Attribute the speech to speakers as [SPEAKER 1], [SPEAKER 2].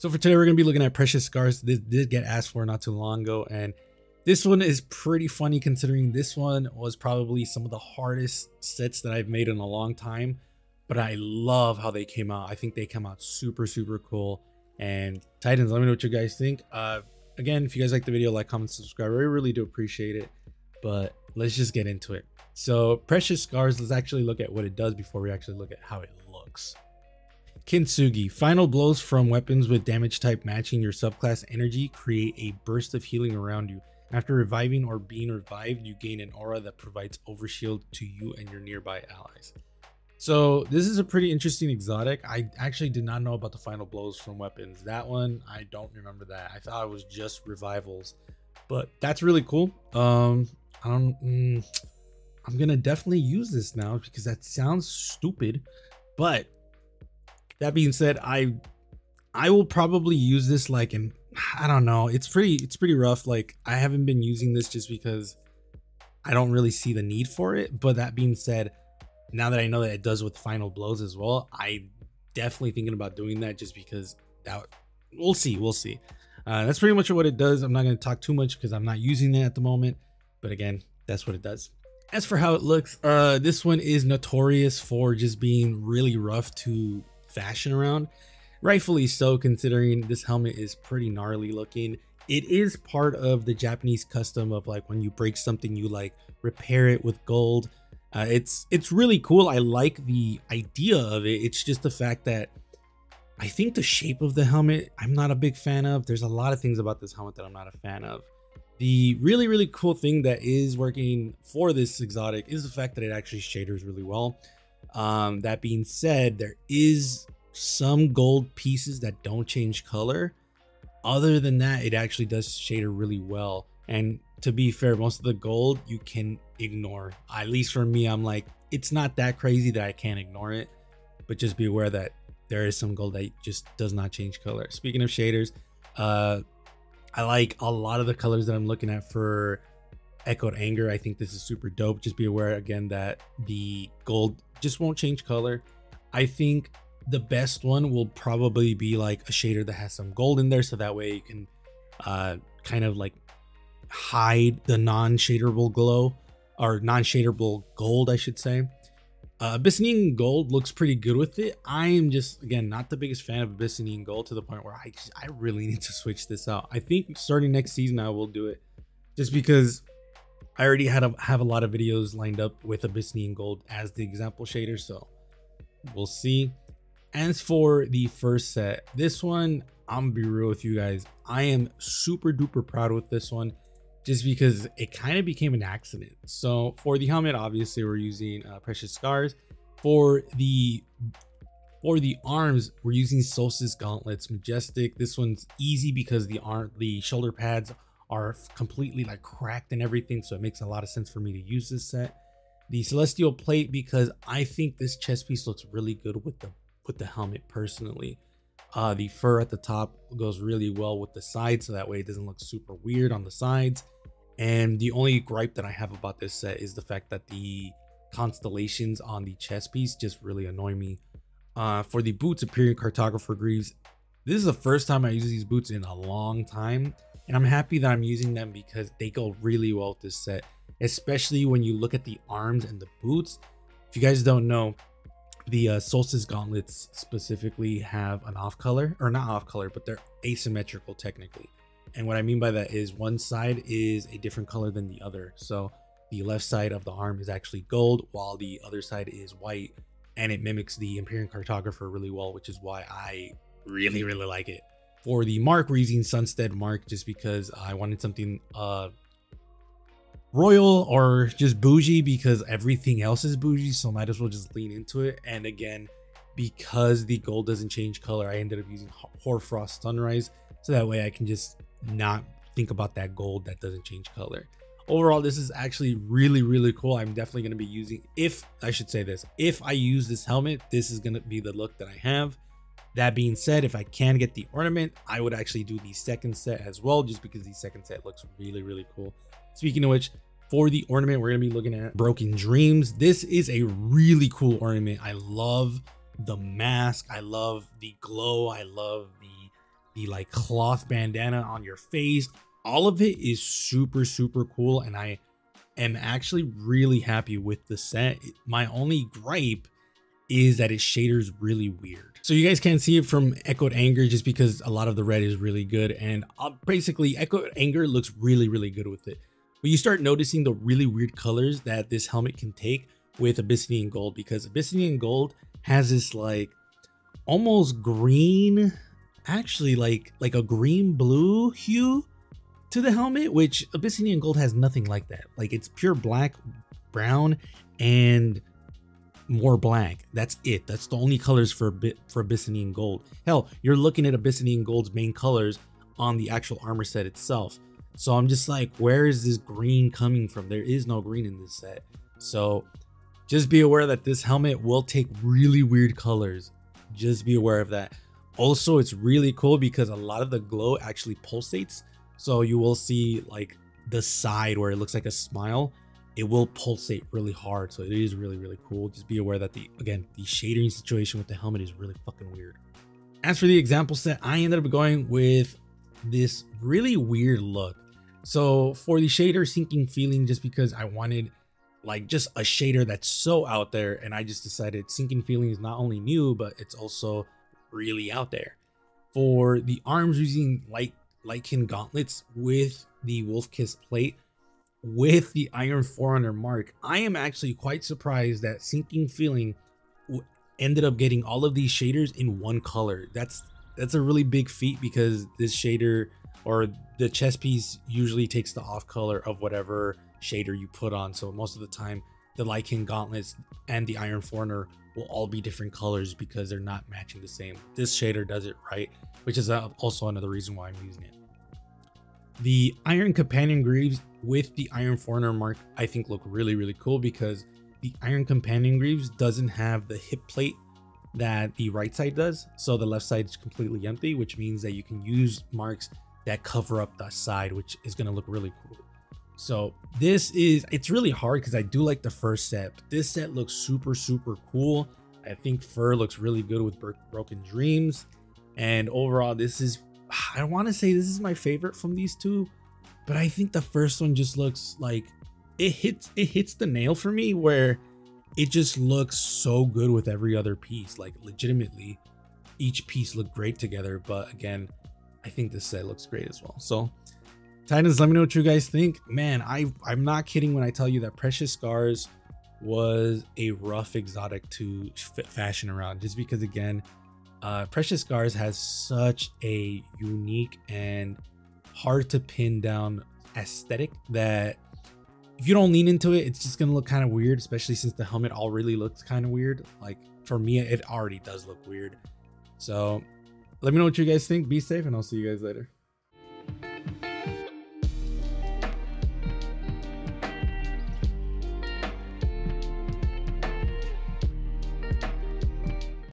[SPEAKER 1] So for today, we're going to be looking at Precious Scars. This did get asked for not too long ago. And this one is pretty funny considering this one was probably some of the hardest sets that I've made in a long time. But I love how they came out. I think they come out super, super cool. And Titans, let me know what you guys think. Uh, again, if you guys like the video, like, comment, subscribe. I really do appreciate it. But let's just get into it. So Precious Scars, let's actually look at what it does before we actually look at how it looks. Kintsugi. Final blows from weapons with damage type matching your subclass energy create a burst of healing around you. After reviving or being revived, you gain an aura that provides overshield to you and your nearby allies. So this is a pretty interesting exotic. I actually did not know about the final blows from weapons. That one, I don't remember that. I thought it was just revivals, but that's really cool. Um, I don't, mm, I'm gonna definitely use this now because that sounds stupid, but that being said, I I will probably use this like in I don't know. It's pretty it's pretty rough. Like I haven't been using this just because I don't really see the need for it. But that being said, now that I know that it does with final blows as well, I definitely thinking about doing that just because that we'll see, we'll see. Uh, that's pretty much what it does. I'm not going to talk too much because I'm not using it at the moment. But again, that's what it does. As for how it looks, uh, this one is notorious for just being really rough to fashion around. Rightfully so, considering this helmet is pretty gnarly looking. It is part of the Japanese custom of like when you break something, you like repair it with gold. Uh, it's it's really cool. I like the idea of it. It's just the fact that I think the shape of the helmet I'm not a big fan of. There's a lot of things about this helmet that I'm not a fan of. The really really cool thing that is working for this exotic is the fact that it actually shaders really well. Um, that being said, there is some gold pieces that don't change color. Other than that, it actually does shader really well. And to be fair, most of the gold you can ignore. At least for me, I'm like, it's not that crazy that I can't ignore it. But just be aware that there is some gold that just does not change color. Speaking of shaders, uh, I like a lot of the colors that I'm looking at for Echoed Anger. I think this is super dope. Just be aware again that the gold just won't change color. I think the best one will probably be like a shader that has some gold in there so that way you can uh, kind of like hide the non-shaderable glow or non-shaderable gold I should say. Uh, Abyssinian Gold looks pretty good with it. I am just, again, not the biggest fan of Abyssinian Gold to the point where I just, I really need to switch this out. I think starting next season, I will do it just because I already had a, have a lot of videos lined up with Abyssinian Gold as the example shader, so we'll see. As for the first set, this one, I'm gonna be real with you guys. I am super duper proud with this one just because it kind of became an accident. So for the helmet, obviously we're using uh, Precious Scars. For the for the arms, we're using Solstice Gauntlets Majestic. This one's easy because the arm the shoulder pads are completely like cracked and everything. So it makes a lot of sense for me to use this set. The Celestial Plate because I think this chest piece looks really good with the with the helmet personally. Uh, the fur at the top goes really well with the sides so that way it doesn't look super weird on the sides. And the only gripe that I have about this set is the fact that the constellations on the chest piece just really annoy me. Uh, for the boots, Empyrean Cartographer Greaves, this is the first time I use these boots in a long time. And I'm happy that I'm using them because they go really well with this set, especially when you look at the arms and the boots. If you guys don't know, the uh, Solstice gauntlets specifically have an off color, or not off color, but they're asymmetrical technically. And what I mean by that is one side is a different color than the other. So the left side of the arm is actually gold, while the other side is white, and it mimics the Empyrean Cartographer really well, which is why I really, really like it. For the mark, we're using Sunstead mark just because I wanted something uh, royal or just bougie because everything else is bougie, so might as well just lean into it. And again, because the gold doesn't change color, I ended up using Hoarfrost Sunrise, so that way I can just not think about that gold that doesn't change color. Overall, this is actually really, really cool. I'm definitely going to be using, if I should say this, if I use this helmet, this is going to be the look that I have. That being said, if I can get the ornament, I would actually do the second set as well, just because the second set looks really, really cool. Speaking of which, for the ornament, we're going to be looking at Broken Dreams. This is a really cool ornament. I love the mask. I love the glow. I love the the like cloth bandana on your face. All of it is super, super cool. And I am actually really happy with the set. My only gripe is that its shader's really weird. So you guys can't see it from Echoed Anger just because a lot of the red is really good. And uh, basically Echoed Anger looks really, really good with it. But you start noticing the really weird colors that this helmet can take with Abyssinian Gold because Abyssinian Gold has this like almost green, actually like like a green blue hue to the helmet, which Abyssinian Gold has nothing like that. Like it's pure black, brown, and more black. That's it. That's the only colors for for Abyssinian Gold. Hell, you're looking at Abyssinian Gold's main colors on the actual armor set itself. So I'm just like, where is this green coming from? There is no green in this set. So just be aware that this helmet will take really weird colors. Just be aware of that. Also, it's really cool because a lot of the glow actually pulsates. So you will see like the side where it looks like a smile. It will pulsate really hard. So it is really, really cool. Just be aware that the, again, the shading situation with the helmet is really fucking weird. As for the example set, I ended up going with this really weird look. So for the shader sinking feeling, just because I wanted like just a shader that's so out there and i just decided sinking feeling is not only new but it's also really out there for the arms using light Lycan gauntlets with the wolf kiss plate with the iron forerunner mark i am actually quite surprised that sinking feeling ended up getting all of these shaders in one color that's that's a really big feat because this shader or the chest piece usually takes the off color of whatever shader you put on. So most of the time, the Lycan gauntlets and the Iron Forerunner will all be different colors because they're not matching the same. This shader does it right, which is uh, also another reason why I'm using it. The Iron Companion Greaves with the Iron Forerunner mark, I think look really, really cool because the Iron Companion Greaves doesn't have the hip plate that the right side does. So the left side is completely empty, which means that you can use marks that cover up the side, which is going to look really cool. So this is, it's really hard because I do like the first set. But this set looks super, super cool. I think Fur looks really good with Broken Dreams. And overall, this is, I want to say this is my favorite from these two. But I think the first one just looks like it hits, it hits the nail for me where it just looks so good with every other piece. Like legitimately, each piece looked great together. But again, I think this set looks great as well. So Titans, let me know what you guys think. Man, I I'm not kidding when I tell you that Precious Scars was a rough exotic to fashion around just because again, uh, Precious Scars has such a unique and hard to pin down aesthetic that if you don't lean into it, it's just gonna look kind of weird, especially since the helmet all really looks kind of weird. Like for me, it already does look weird. So let me know what you guys think. Be safe, and I'll see you guys later.